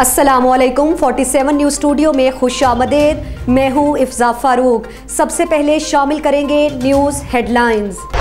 असलकुम 47 news studio में खुश आमदेद। मैं हूँ इफ्जा फारूक। सबसे पहले शामिल करेंगे news headlines.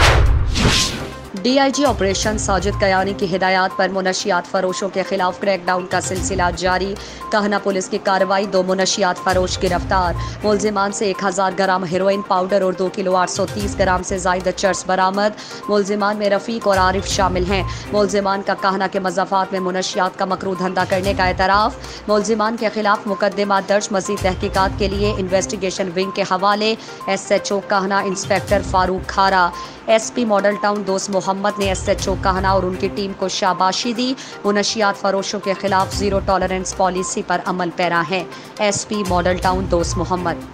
DIG operation Sajid Kayani की हिदायत पर मुनशियात फरोशों के खिलाफ क्रैकडाउन का सिलसिला जारी। कहना पुलिस की कार्रवाई, दो मुनशियात फरोश गिरफ़्तार। मुलजिमान से एक हज़ार ग्राम हेरोइन पाउडर और दो किलो आठ सौ तीस ग्राम से जायद चर्च बरामद। मुलजिमान में रफ़ीक और आरिफ शामिल हैं। मुलजिमान का कहना के मजाफात में मुनशियात का मकरू धंधा करने का एतराफ़। मुलजिमान के खिलाफ मुकदमा दर्ज मजीद तहकीकत के लिए इन्वेस्टिगेशन विंग के हवाले। एस एच ओ कहना, इंस्पेक्टर फारूक खारा। एस पी मॉडल टाउन दोस्त मोहम्मद ने एस एच ओ कहना और उनकी टीम को शाबाशी दी। मुनशियात फरोशों के खिलाफ ज़ीरो टॉलरेंस पॉलिसी पर अमल पैरा है। S P model town Dost Mohammad.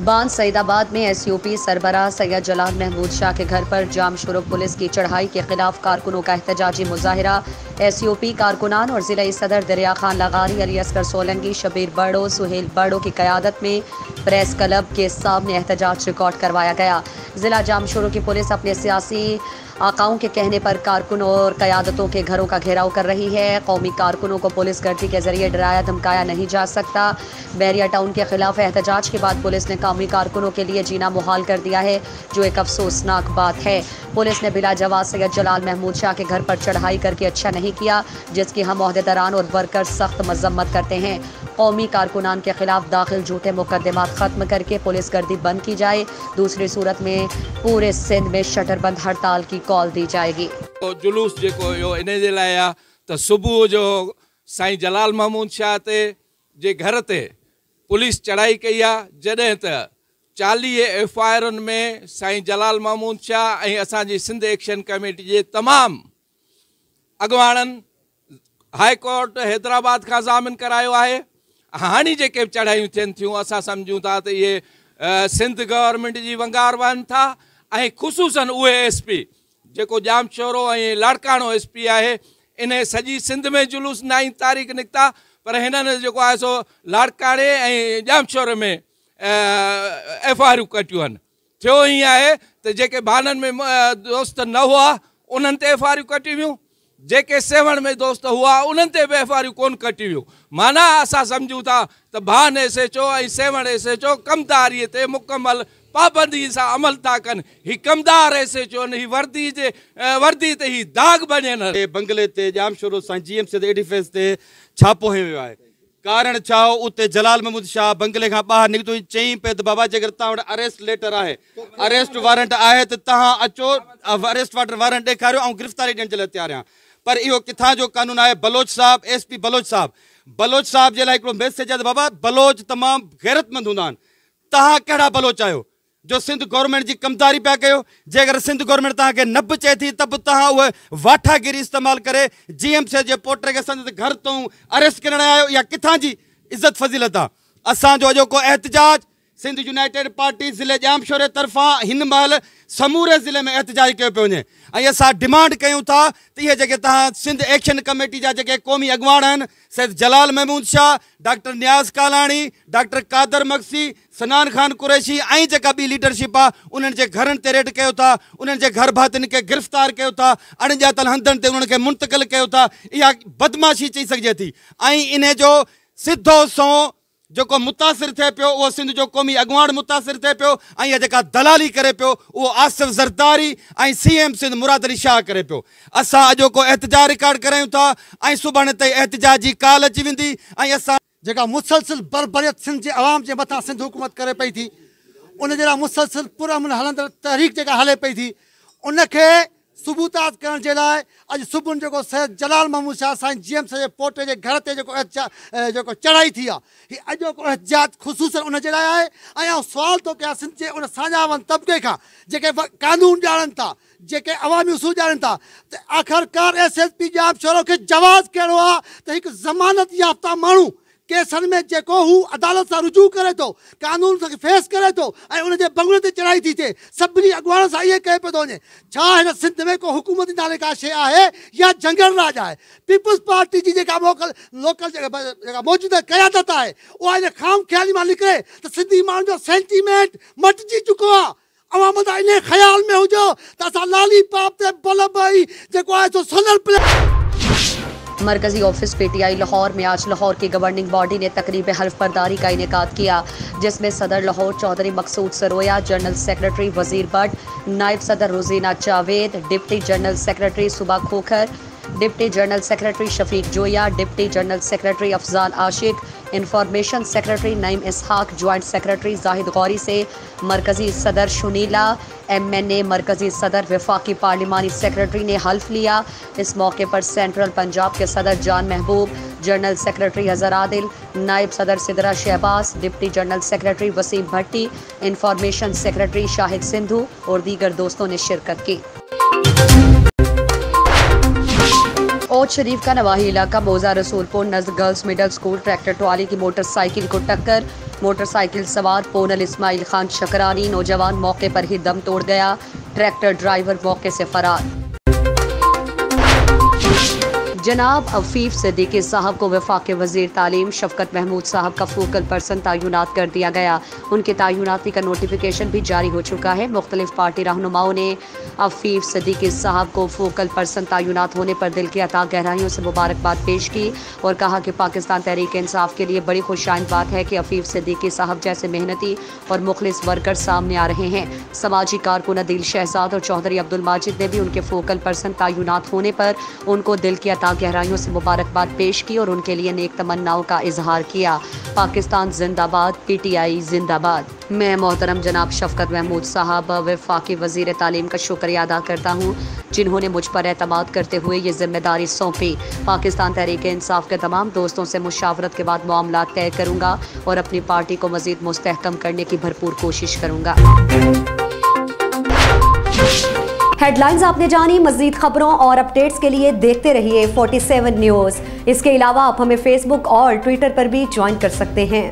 बाँध सईदाबाद में एस यू पी सरबरा सैयद जलाल महमूद शाह के घर पर जाम शुरू। पुलिस की चढ़ाई के खिलाफ कारकुनों का एहतजाजी मुजाहरा। एस यू पी कारकुनान और ज़िला सदर दरिया खान लगारी अली असगर सोलंगी, शबीर बड़ो, सुहेल बड़ो की क्यादत में प्रेस क्लब के सामने एहतजाज रिकॉर्ड करवाया गया। ज़िला जाम शुरू की पुलिस अपने सियासी आकाओं के कहने पर कारकुनों और क़्यादतों के घरों का घेराव कर रही है। कौमी कारकुनों को पुलिस गर्दी के ज़रिए डराया, धमकाया नहीं जा सकता। बैरिया टाउन के खिलाफ एहतजाज के बाद पुलिस ने कौमी कारकुनों के लिए जीना मुहाल कर दिया है, जो एक अफसोसनाक बात है। पुलिस ने बिला जवाब सैयद जलाल महमूद शाह के घर पर चढ़ाई करके अच्छा नहीं किया, जिसकी हम अहदेदारान और वर्कर सख्त मजम्मत करते हैं। कौमी कारकुनान के खिलाफ दाखिल झूठे मुकदमा ख़त्म करके पुलिस गर्दी बंद की जाए। दूसरी सूरत में पूरे सिंध में शटरबंद हड़ताल की कॉल दी जाएगी। तो जुलूस इहो इन जे लाइ आहे जो साईं जलाल महमूद शाह जे घर ते पुलिस चढ़ाई कई आहे जॾहिं त चालीह एफ़ आई आरनि में साईं जलाल महमूद शाह ऐं असांजी सिंध एक्शन कमेटी जे तमामु अॻुवाणनि हाई कोर्ट हैदराबाद खां ज़ामिन करायो आहे। हाणे जेके चढ़ाइयूं थियनि थियूं सम्झूं था त इहे सिंध गवर्नमेंट जी वंगार वहनि था, ऐं ख़ुशूसनि उहे एस पी जेको जाम शोरो ऐं एस पी आहे, इन सॼी सिंध में जुलूस नाई तारीख़ निकिता, पर हिननि जेको सो लाड़काणे ऐं जामशोर में एफ़ आरियूं कटियूं आहिनि। थियो ईअं आहे त जेके बाननि में दोस्त न हुआ, उन्हनि ते एफ़ आरियूं कटियूं वियूं। जेके सेवण में दोस्त हुआ उन्हनि ते बि कोन कटियूं वियूं। माना असां सम्झूं था त भान एस एच ऐं सेवण एस एच कमदारीअ ते मुकमल पाबंदी सां अमल था कनि। हीउ कमदार एस एच ओ हीउ वर्दी जे वर्दी ते हीउ दाग बणियनि बंगले ते, जाम शुरू सां जी एम सी एडिफेंस ते छापो हयो वियो आहे। कारण छा हो उते जलाल महमूद शाह बंगले खां ॿाहिरि निकितो चई पिए त बाबा जे अगरि तव्हां वटि अरेस्ट लेटर आहे। अरेस्ट वारंट आहे, त तव्हां अचो अरेस्ट वारंट ॾेखारियो, ऐं गिरफ़्तारी ॾियण जे लाइ तयारु आहियाँ। पर इहो किथां जो कानून आहे, बलोच साहब एस पी बलोच साहब। बलोच साहब लाइ हिकिड़ो मैसेज आहे त बाबा, बलोच तमामु गैरतमंद हूंदा आहिनि। कहिड़ा बलोच आहियो? जो सिंध गवर्नमेंट जी कमदारी पिया कयो, जे सिंध गवर्नमेंट तव्हांखे न बि थी, त बि तव्हां उहे वाठागिरी इस्तेमालु करे जी एम सी जे घर तूं अरेस्ट करण आयो या किथां जी इज़त फज़ीलत आहे? असांजो अॼोको एहतजाज सिंध यूनाइटेड पार्टी ज़िले जामशोर तरफ़ां हिन महिल समूरे ज़िले में एहतजाज कयो वञे। ऐं असां डिमांड कयूं था त इहे जेके सिंध एक्शन कमेटी जा जेके क़ौमी आहिनि, सैद जलाल महमूद शाह, डॉक्टर न्याज़ कालाणी, डॉक्टर कादर मक्सी, सनान ख़ान कुरैशी, ऐं जेका ॿी लीडरशिप आहे उन्हनि जे घरनि रेड कयो था घर भातियुनि खे गिरफ़्तार कयो था अणॼातल हंधनि ते मुंतक़िल कयो बदमाशी चई सघिजे थी। ऐं इन जो सिधो सो जेको मुतासिर थिए पियो, उहो सिंध जो क़ौमी अॻुवाण मुतासिर ऐं इहा जेका दलाली करे पियो, उहो आसिफ़ ज़रदारी ऐं सी एम सिंध मुराद अली शाह करे पियो। असां अॼोको एहतजाज रिकॉर्ड करायूं था, ऐं सुभाणे ताईं एहतजाज जी काल अची वेंदी, ऐं असां जेका मुसलसिल बरबरियत सिंध जे आवाम जे मथां सिंध हुकूमत करे पई थी, उन जे लाइ मुसलसिल पुरअमन हलंदड़ तहरीक जेका हले पई थी उनखे सबूतात करण जे लाइ अॼु सुबुह जेको सैद जलाल महमूद शाह साईं जी एम जे पोटे जे घर ते चढ़ाई थी आहे हीउ अॼोको एहतजाज ख़ुशूस उन जे लाइ आहे। ऐं सिंध जे उन साझावन तबिके खां, जेके कानून ॼाणनि था, जेके अवामी उसूल ॼाणनि था आख़िरकार एस एस पी जाम जवाज़ कहिड़ो आहे? त हिकु ज़मानत याफ़्ता माण्हू केसनि में जेको हू अदालत सां रुजू करे थो कानून सां फेस करे थो ऐं उनजे बंगले ते चढ़ाई थी थिए, सभिनी अॻुवाण सां इहे कयो पियो थो वञे, छा हिन सिंध में को हुकूमती नाले का शइ आहे या जंगल राज आहे? पीपुल्स पार्टी जी जेका मोकल, लोकल जेका मौजूदा क़यादत आहे, उहा हिन ख़ाम ख़्याली माँ निकिरे, त सिंधी माण्हुनि जो सेंटीमेंट मटिजी चुको आहे। अवाम त इन ख़्याल में हुजो त असां लाली पाप ते बल बई जेको आहे सो सोलर प्ले मरकजी ऑफ़िस पीटीआई लाहौर में आज लाहौर की गवर्निंग बॉडी ने तकरीब हल्फ बर्दारी का इनका किया, जिसमें सदर लाहौर चौधरी मकसूद सरोया, जनरल सेक्रेटरी वज़ीर भट्ट, नायब सदर रोजीना Javed, deputy general secretary Subah Khokhar deputy general secretary Shafiq Joya, deputy general secretary Afzal Ashiq information secretary Naeem Ishaq joint secretary Zahid Gauri से मरकजी सदर शुनीला एम एन ए मरकजी सदर विफाकी पार्लिमानी सेक्रेटरी ने हल्फ लिया। इस मौके पर सेंट्रल पंजाब के सदर जान महबूब, जनरल सेक्रेटरी हज़र आदिल, नायब सदर Sidra Shahbaz, deputy general secretary Waseem Bhatti information secretary Shahid Sindhu और दीगर दोस्तों ने शिरकत की। ओज शरीफ का नवाही इलाका मोजा रसूलपुर, नज़र girls middle school, tractor trolley की मोटरसाइकिल को टक्कर। मोटरसाइकिल सवार पोनल इस्माइल खान शकरानी, नौजवान मौके पर ही दम तोड़ गया। ट्रैक्टर ड्राइवर मौके से फरार। जनाब अफीफ सदीकी साहब को वफाक वज़ीर तालीम शफकत महमूद साहब का फोकल पर्सन तयनत कर दिया गया। उनके तयनाती का नोटिफिकेशन भी जारी हो चुका है। मुख्तलिफ़ पार्टी रहनुमाओं ने अफीफ सदीकी साहब को फोकल पर्सन तयनत होने पर दिल की अता गहराइयों से मुबारकबाद पेश की और कहा कि पाकिस्तान तहरीक इंसाफ के लिए बड़ी खुशाइन बात है कि अफीफ सदीकी साहब जैसे मेहनती और मुखलिस वर्कर सामने आ रहे हैं। समाजी कारकुन अदिल शहजाद और चौधरी अब्दुल माजिद ने भी उनके फोकल पर्सन तयनत होने पर उनको दिल की अता गहराइयों से मुबारकबाद पेश की और उनके लिए नेक तमन्नाओं का इजहार किया। पाकिस्तान जिंदाबाद, पीटीआई जिंदाबाद। मैं मोहतरम जनाब शफकत महमूद साहब, वफाकी वज़ीर तालीम का शुक्रिया अदा करता हूँ, जिन्होंने मुझ पर एतमाद करते हुए ये ज़िम्मेदारी सौंपी। पाकिस्तान तहरीक इंसाफ के तमाम दोस्तों से मुशावरत के बाद मामला तय करूँगा और अपनी पार्टी को मजीद मुस्तहकम करने की भरपूर कोशिश करूँगा। हेडलाइंस आपने जानी, मजीद खबरों और अपडेट्स के लिए देखते रहिए 47 न्यूज़ इसके अलावा आप हमें फेसबुक और ट्विटर पर भी ज्वाइन कर सकते हैं।